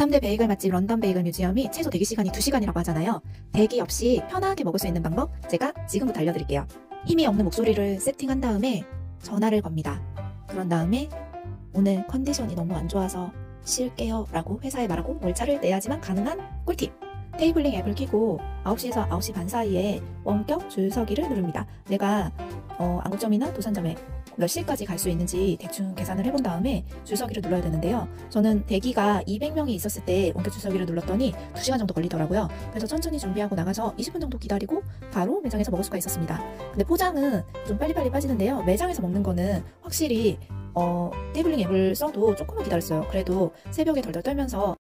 3대 베이글 맛집 런던 베이글 뮤지엄이 최소 대기 시간이 2시간이라고 하잖아요. 대기 없이 편하게 먹을 수 있는 방법 제가 지금부터 알려드릴게요. 힘이 없는 목소리를 세팅한 다음에 전화를 겁니다. 그런 다음에 오늘 컨디션이 너무 안 좋아서 쉴게요 라고 회사에 말하고 월차를 내야지만 가능한 꿀팁! 테이블링 앱을 키고 9시에서 9시 반 사이에 원격 줄서기를 누릅니다. 내가 어, 안국점이나 도산점에 몇 시까지 갈 수 있는지 대충 계산을 해본 다음에 줄서기를 눌러야 되는데요. 저는 대기가 200명이 있었을 때 원격 줄서기를 눌렀더니 2시간 정도 걸리더라고요. 그래서 천천히 준비하고 나가서 20분 정도 기다리고 바로 매장에서 먹을 수가 있었습니다. 근데 포장은 좀 빨리빨리 빠지는데요. 매장에서 먹는 거는 확실히 어, 테이블링 앱을 써도 조금만 기다렸어요. 그래도 새벽에 덜덜 떨면서